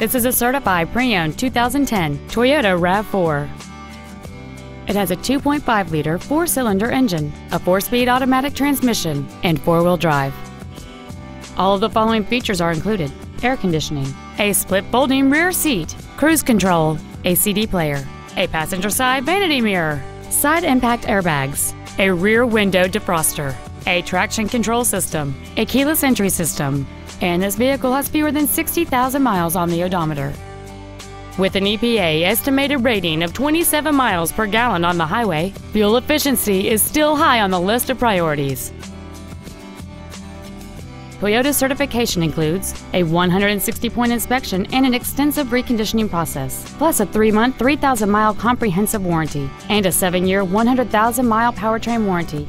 This is a certified pre-owned 2010 Toyota RAV4. It has a 2.5-liter four-cylinder engine, a four-speed automatic transmission, and four-wheel drive. All of the following features are included. Air conditioning, a split folding rear seat, cruise control, a CD player, a passenger side vanity mirror, side impact airbags, a rear window defroster, a traction control system, a keyless entry system, and this vehicle has fewer than 60,000 miles on the odometer. With an EPA estimated rating of 27 miles per gallon on the highway, fuel efficiency is still high on the list of priorities. Toyota's certification includes a 160-point inspection and an extensive reconditioning process, plus a 3-month, 3,000-mile comprehensive warranty and a 7-year, 100,000-mile powertrain warranty.